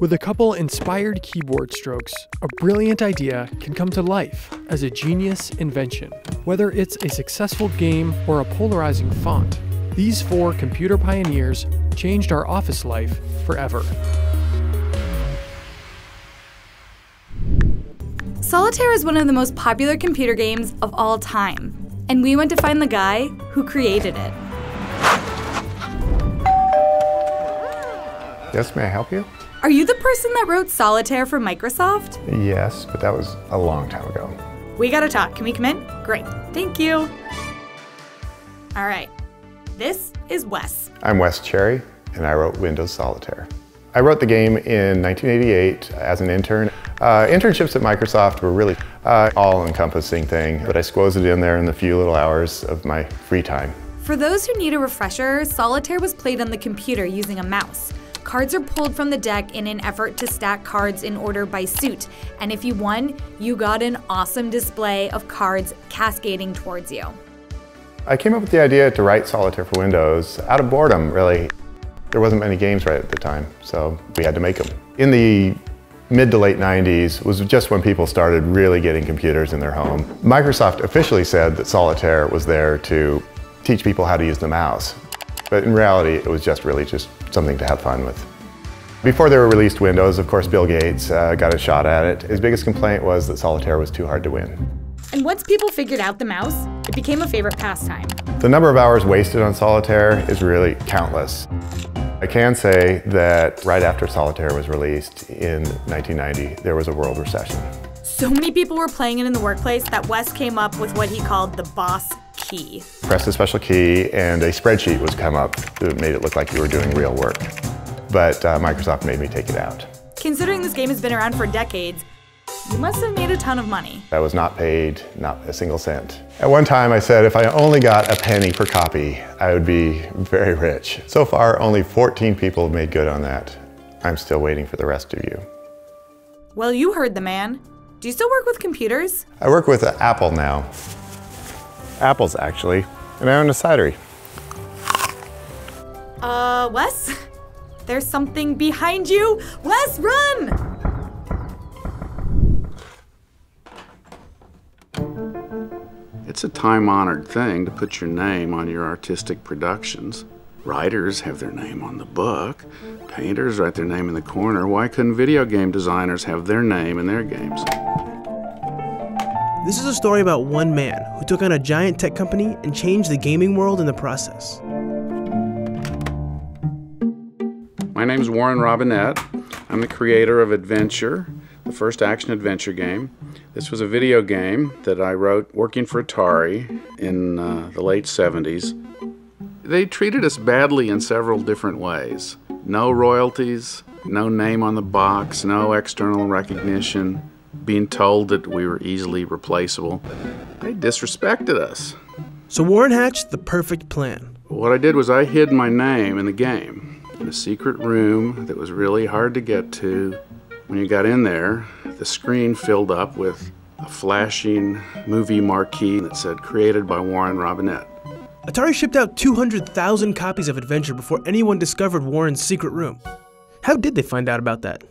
With a couple inspired keyboard strokes, a brilliant idea can come to life as a genius invention. Whether it's a successful game or a polarizing font, these four computer pioneers changed our office life forever. Solitaire is one of the most popular computer games of all time, and we went to find the guy who created it. Yes, may I help you? Are you the person that wrote Solitaire for Microsoft? Yes, but that was a long time ago. We gotta talk. Can we come in? Great. Thank you. All right. This is Wes. I'm Wes Cherry, and I wrote Windows Solitaire. I wrote the game in 1988 as an intern. Uh, internships at Microsoft were really uh, all-encompassing thing, but I squoze it in there in the few little hours of my free time. For those who need a refresher, Solitaire was played on the computer using a mouse. Cards are pulled from the deck in an effort to stack cards in order by suit, and if you won, you got an awesome display of cards cascading towards you. I came up with the idea to write Solitaire for Windows out of boredom, really. There wasn't many games right at the time, so we had to make them. In the mid to late 90s was just when people started really getting computers in their home. Microsoft officially said that Solitaire was there to teach people how to use the mouse. But in reality, it was just really just something to have fun with. Before they were released Windows, of course, Bill Gates uh, got a shot at it. His biggest complaint was that Solitaire was too hard to win. And once people figured out the mouse, it became a favorite pastime. The number of hours wasted on Solitaire is really countless. I can say that right after Solitaire was released in 1990, there was a world recession. So many people were playing it in the workplace that Wes came up with what he called the boss key. Press a special key and a spreadsheet was come up that made it look like you were doing real work. But uh, Microsoft made me take it out. Considering this game has been around for decades, you must have made a ton of money. I was not paid, not a single cent. At one time I said if I only got a penny per copy, I would be very rich. So far, only 14 people have made good on that. I'm still waiting for the rest of you. Well, you heard the man. Do you still work with computers? I work with Apple now. Apples, actually. And I own a cidery. Uh, Wes? There's something behind you! Wes, run! It's a time honored thing to put your name on your artistic productions. Writers have their name on the book, painters write their name in the corner. Why couldn't video game designers have their name in their games? This is a story about one man who took on a giant tech company and changed the gaming world in the process. My name is Warren Robinett. I'm the creator of Adventure, the first action adventure game. This was a video game that I wrote working for Atari in uh, the late 70s. They treated us badly in several different ways. No royalties, no name on the box, no external recognition, being told that we were easily replaceable. They disrespected us. So Warren hatched the perfect plan. What I did was I hid my name in the game in a secret room that was really hard to get to. When you got in there, the screen filled up with a flashing movie marquee that said created by Warren Robinett. Atari shipped out 200,000 copies of Adventure before anyone discovered Warren's secret room. How did they find out about that?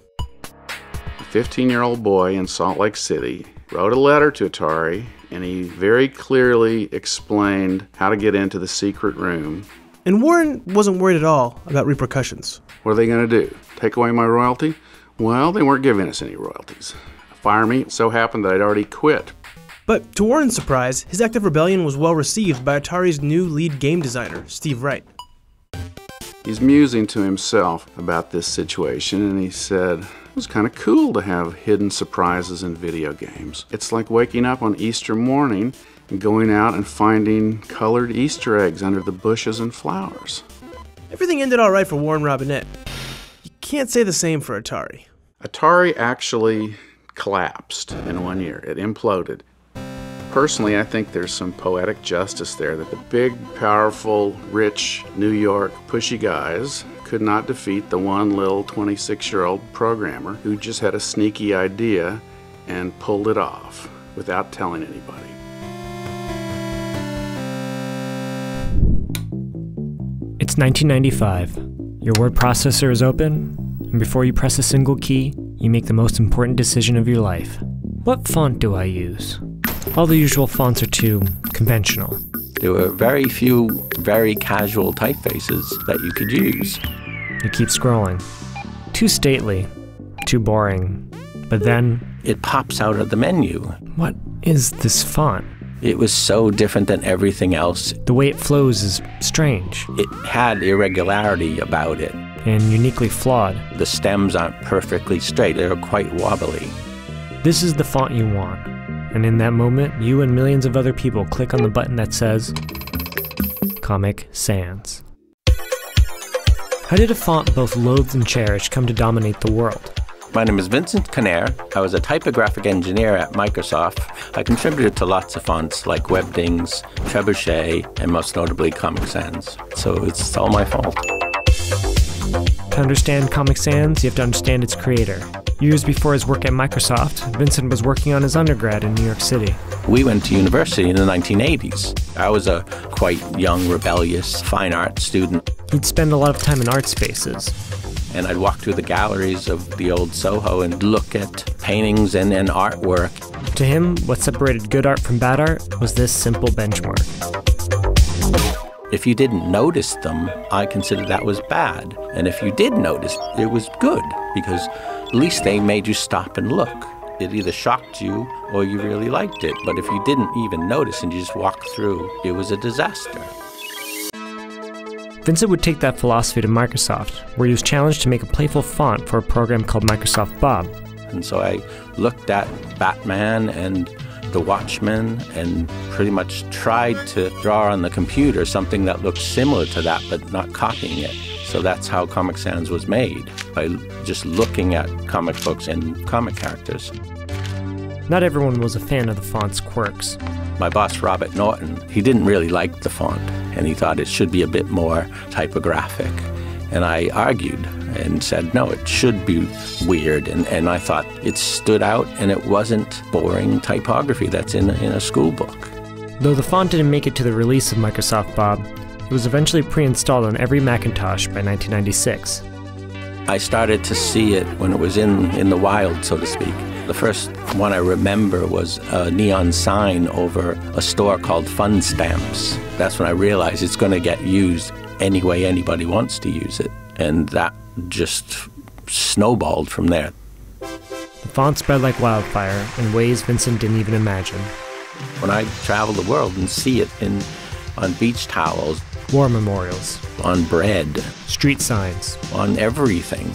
A 15 year old boy in Salt Lake City wrote a letter to Atari and he very clearly explained how to get into the secret room. And Warren wasn't worried at all about repercussions. What are they going to do? Take away my royalty? Well, they weren't giving us any royalties. Fire me. It so happened that I'd already quit. But to Warren's surprise, his act of rebellion was well received by Atari's new lead game designer, Steve Wright. He's musing to himself about this situation and he said, It was kind of cool to have hidden surprises in video games. It's like waking up on Easter morning and going out and finding colored Easter eggs under the bushes and flowers. Everything ended all right for Warren Robinett. You can't say the same for Atari. Atari actually collapsed in one year, it imploded. Personally, I think there's some poetic justice there that the big, powerful, rich New York pushy guys could not defeat the one little 26 year old programmer who just had a sneaky idea and pulled it off without telling anybody. It's 1995. Your word processor is open, And before you press a single key, you make the most important decision of your life. What font do I use? All the usual fonts are too conventional. There were very few very casual typefaces that you could use. You keep scrolling. Too stately, too boring. But then, It pops out of the menu. what is this font? It was so different than everything else. The way it flows is strange It had irregularity about it. and uniquely flawed. The stems aren't perfectly straight, they're quite wobbly. This is the font you want. And in that moment, you and millions of other people click on the button that says Comic Sans. How did a font both loathed and cherished come to dominate the world? My name is Vincent Connare. I was a typographic engineer at Microsoft. I contributed to lots of fonts like Webdings, Trebuchet, and most notably Comic Sans. So it's all my fault. To understand Comic Sans, you have to understand its creator. Years before his work at Microsoft, Vincent was working on his undergrad in New York City. We went to university in the 1980s. I was a quite young, rebellious fine art student, He'd spend a lot of time in art spaces. and I'd walk through the galleries of the old Soho and look at paintings and, and artwork. To him, what separated good art from bad art was this simple benchmark. If you didn't notice them, I considered that was bad. And if you did notice, it was good because at least they made you stop and look. It either shocked you or you really liked it. But if you didn't even notice and you just walked through, it was a disaster. Vincent would take that philosophy to Microsoft, where he was challenged to make a playful font for a program called Microsoft Bob. And so I looked at Batman and the Watchmen and pretty much tried to draw on the computer something that looked similar to that but not copying it. So that's how Comic Sans was made, by just looking at comic books and comic characters. Not everyone was a fan of the font's quirks. My boss, Robert Norton, he didn't really like the font and he thought it should be a bit more typographic. And I argued and said, no, it should be weird. And, and I thought it stood out and it wasn't boring typography that's in, in a school book. Though the font didn't make it to the release of Microsoft Bob, it was eventually pre installed on every Macintosh by 1996. I started to see it when it was in, in the wild, so to speak. The first one I remember was a neon sign over a store called Fun Stamps. That's when I realized it's going to get used any way anybody wants to use it. And that just snowballed from there. The font spread like wildfire in ways Vincent didn't even imagine. When I travel the world and see it in, on beach towels, War memorials, on bread, street signs. on everything,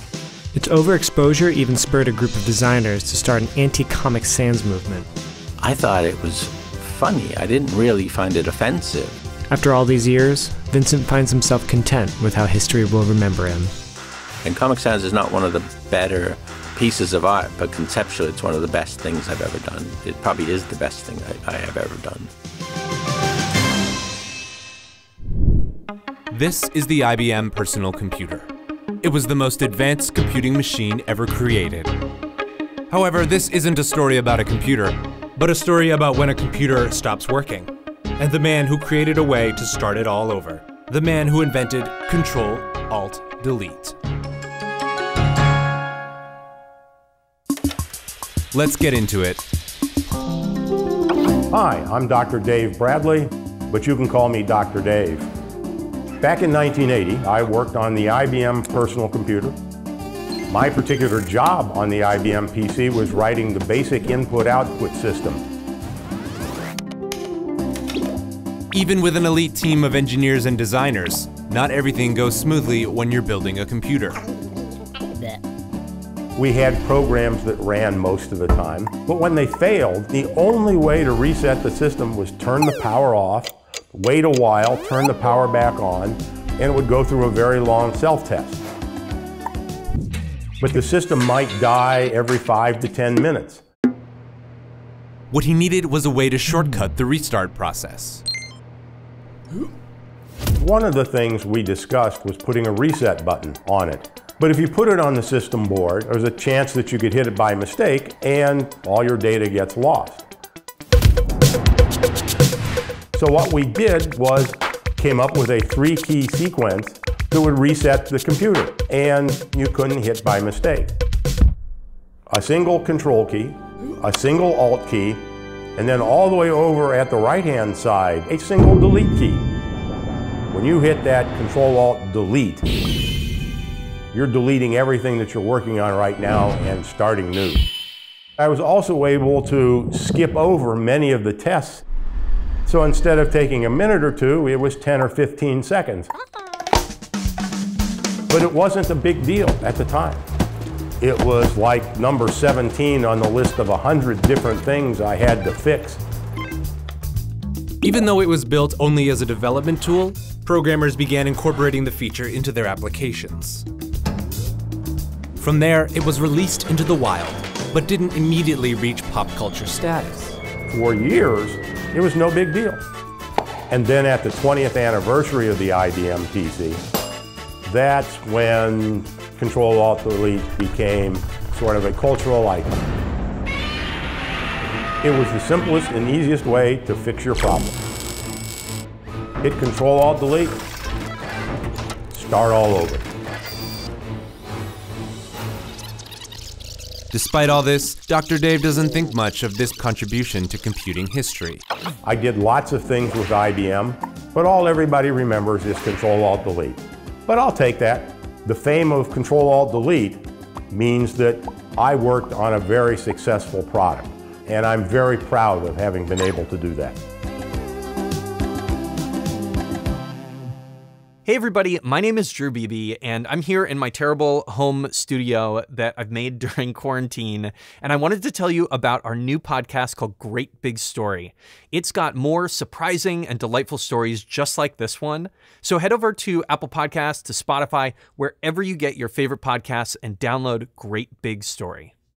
Its overexposure even spurred a group of designers to start an anti Comic Sans movement. I thought it was funny. I didn't really find it offensive. After all these years, Vincent finds himself content with how history will remember him. And Comic Sans is not one of the better pieces of art, but conceptually, it's one of the best things I've ever done. It probably is the best thing I, I have ever done. This is the IBM personal computer. It was the most advanced computing machine ever created. However, this isn't a story about a computer, but a story about when a computer stops working, and the man who created a way to start it all over. The man who invented Control Alt Delete. Let's get into it. Hi, I'm Dr. Dave Bradley, but you can call me Dr. Dave. Back in 1980, I worked on the IBM personal computer. My particular job on the IBM PC was writing the basic input-output system. Even with an elite team of engineers and designers, not everything goes smoothly when you're building a computer. We had programs that ran most of the time, but when they failed, the only way to reset the system was turn the power off, wait a while, turn the power back on, and it would go through a very long self-test. But the system might die every five to 10 minutes. What he needed was a way to shortcut the restart process. One of the things we discussed was putting a reset button on it. But if you put it on the system board, there's a chance that you could hit it by mistake and all your data gets lost. So what we did was came up with a three key sequence that would reset the computer, and you couldn't hit by mistake. A single control key, a single alt key, and then all the way over at the right-hand side, a single delete key. When you hit that control alt delete, you're deleting everything that you're working on right now and starting new. I was also able to skip over many of the tests. So instead of taking a minute or two, it was 10 or 15 seconds. But it wasn't a big deal at the time. It was like number 17 on the list of 100 different things I had to fix. Even though it was built only as a development tool, programmers began incorporating the feature into their applications. From there, it was released into the wild, but didn't immediately reach pop culture status. For years, it was no big deal. And then at the 20th anniversary of the IBM PC, that's when Control Alt Delete became sort of a cultural icon. It was the simplest and easiest way to fix your problem. Hit Control Alt Delete, start all over. Despite all this, Dr. Dave doesn't think much of this contribution to computing history. I did lots of things with IBM, but all everybody remembers is Control Alt Delete. But I'll take that. The fame of Control Alt Delete means that I worked on a very successful product, and I'm very proud of having been able to do that. Hey everybody, my name is Drew Beebe, and I'm here in my terrible home studio that I've made during quarantine. And I wanted to tell you about our new podcast called Great Big Story. It's got more surprising and delightful stories just like this one. So head over to Apple Podcasts, to Spotify, wherever you get your favorite podcasts, and download Great Big Story.